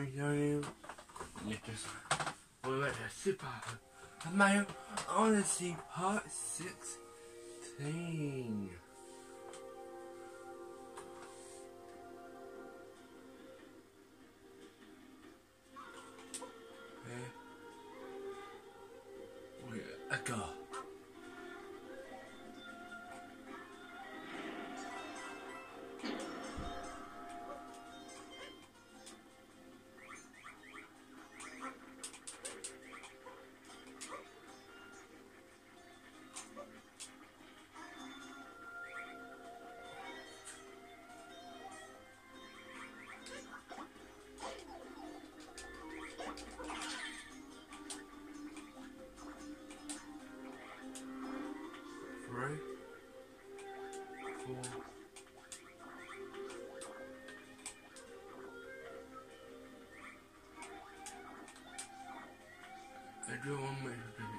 Yo, Yes, we're at the Super Mario Odyssey Part 16. Okay. Where I go? I do want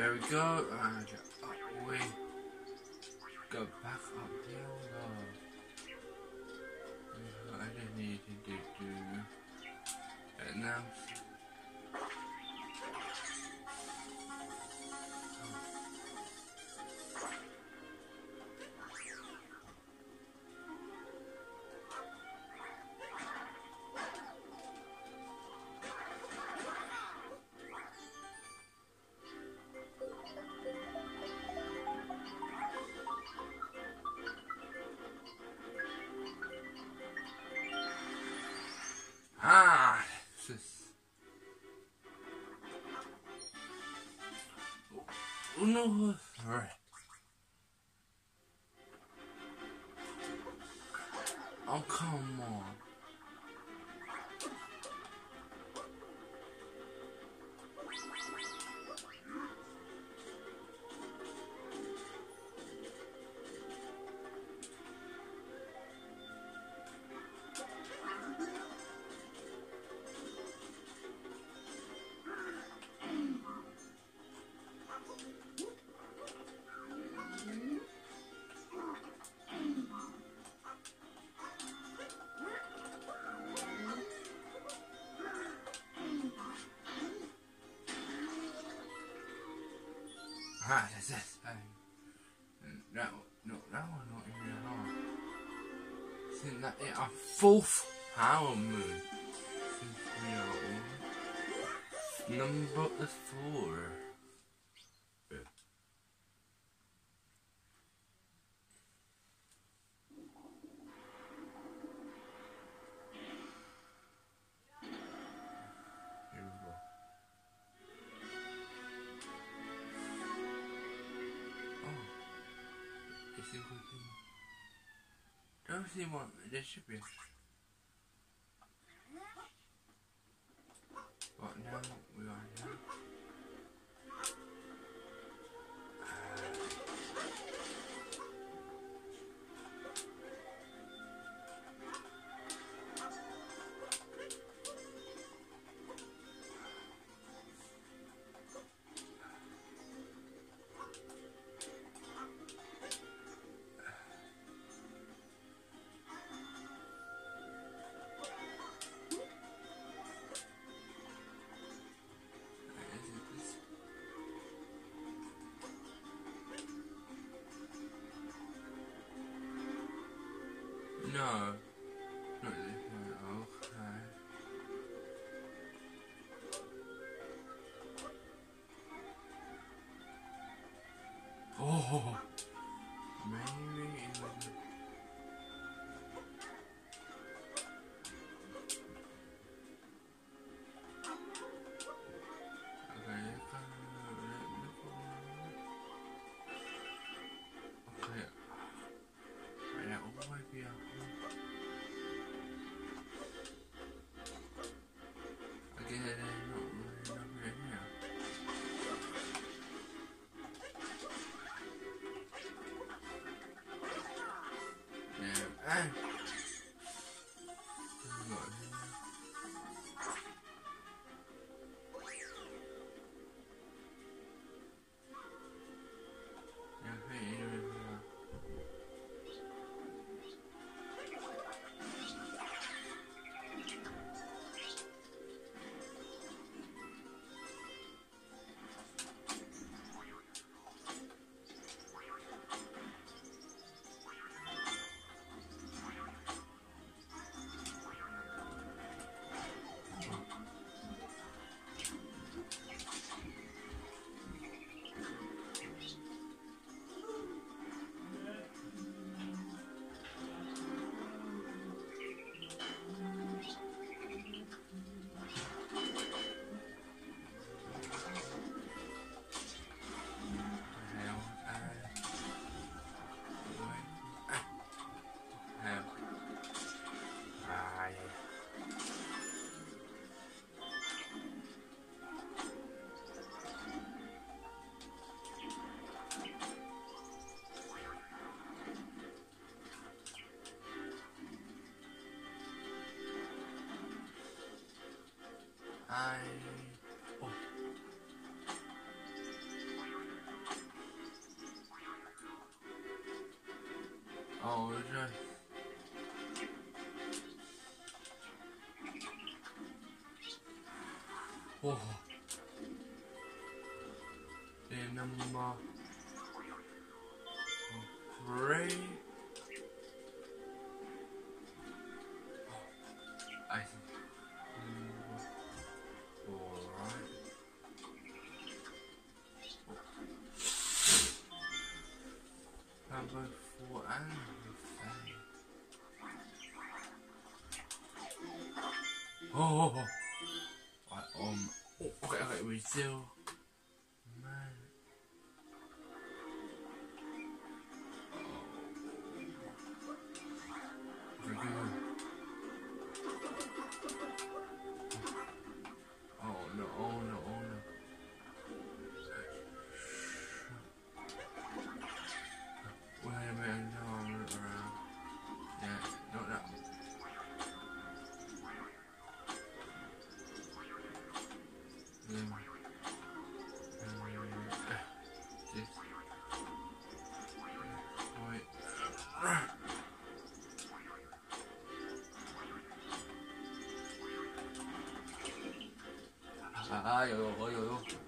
There we go, and up we go back up the other. I didn't need to do. And now, no, uh, right. Oh come on. Ah, that's this. Um, that no, that one not even at all. Isn't that it? A fourth power are number four. Don't want this should be. But now Oh, okay. Oh. And number three. I. Alright. Number four and. Oh, oh, oh. Um, okay, okay, we still. 啊有有我有有。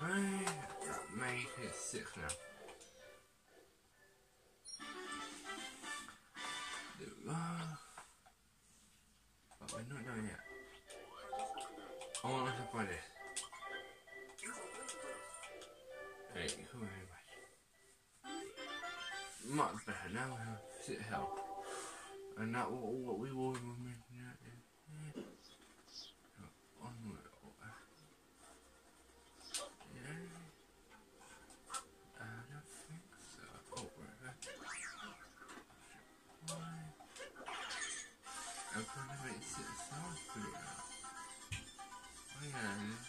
I made it sick now. I'm trying to make it sound clear. Oh yeah.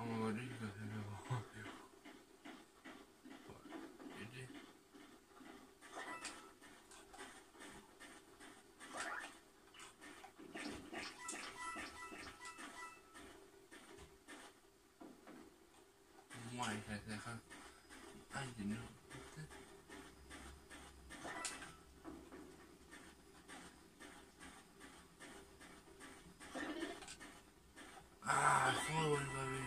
Oh my god, you guys have never What? Did you? Has that happened? I didn't know. Ah, forward, baby.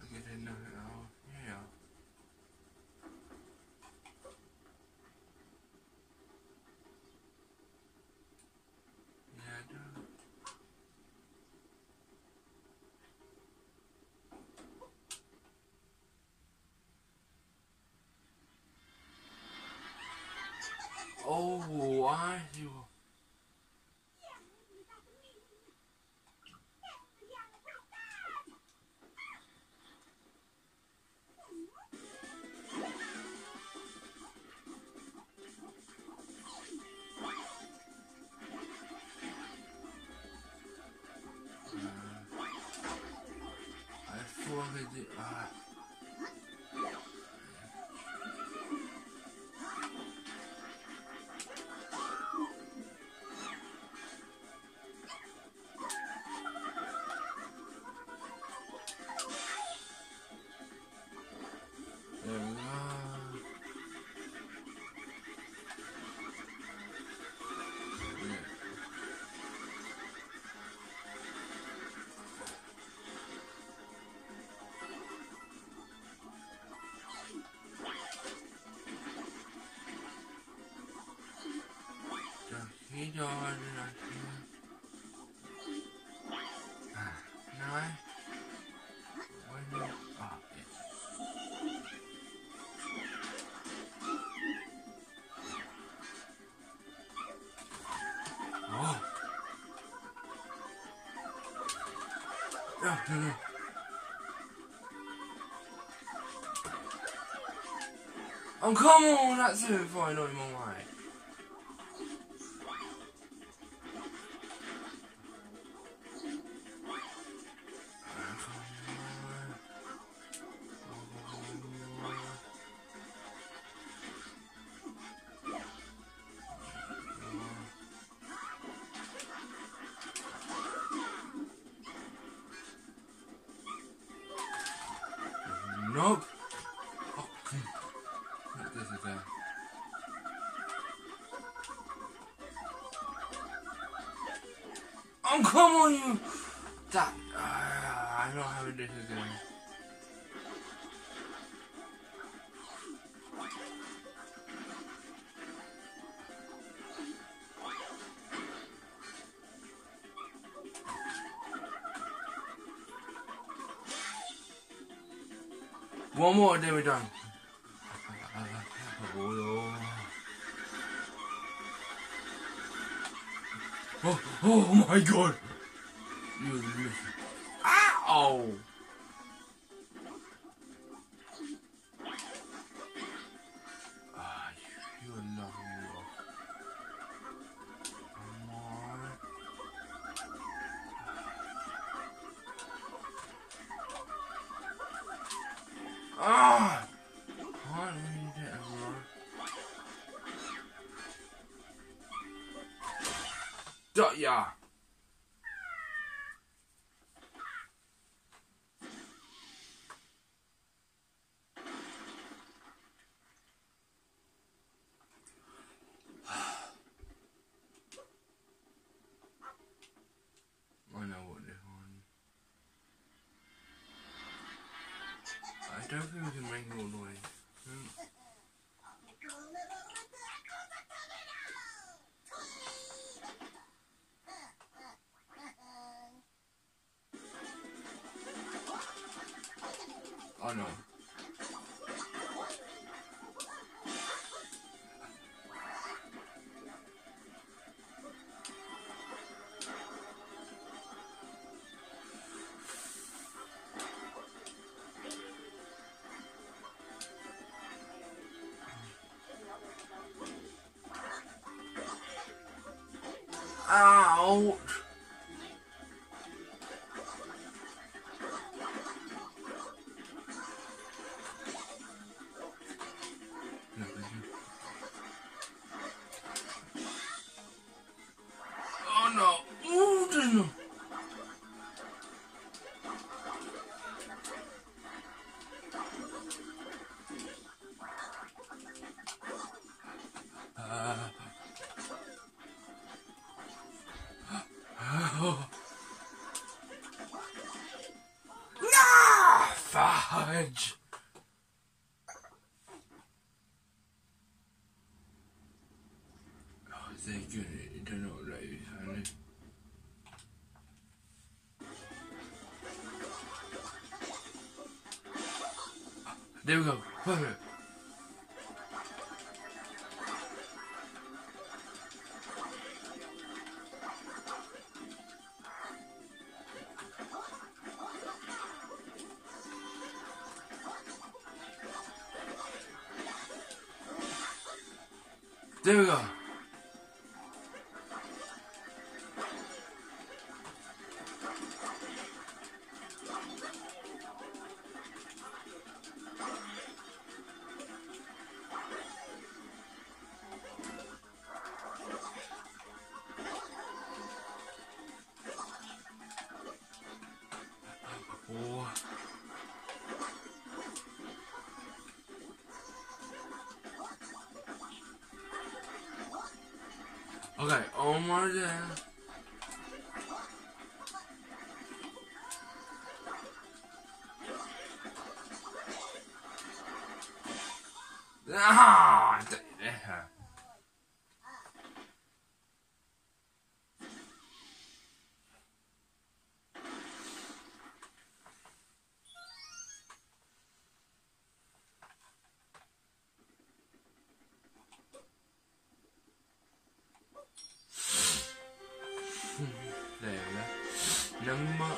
I get to know it all. Yeah. Yeah, I do. Oh, I you? I forget the ah. There Died and I Nine. When ah, yeah. Oh. Yeah, no, no. Oh, come on, that's it, fine, not my On, you. That. Uh, having this again. One more, then we're done. Oh, oh my god! You listen. Ow! Ah, you, you are loving me off. Come on. Ah! I know what this one. I don't think we can make it noise. Oh no. Ouch! Fudge. Oh, thank you. It don't know like honey. There we go. Perfect. There we go. Okay, oh my Ah, we go. Number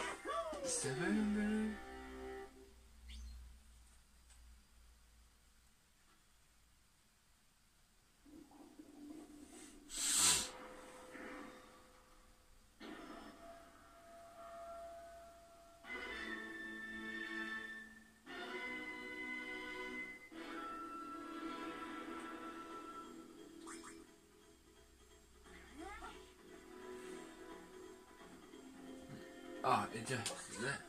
seven. Ah, it just that.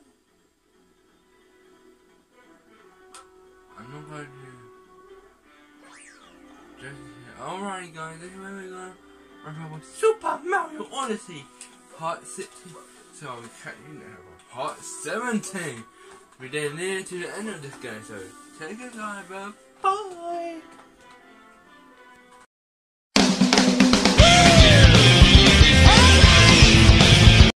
I'm not going to. Just alright, guys. This is where we're run over Super Mario Odyssey Part 16. So I'll catch you now Part 17. We did near to the end of this game, so take it, guys. Bye.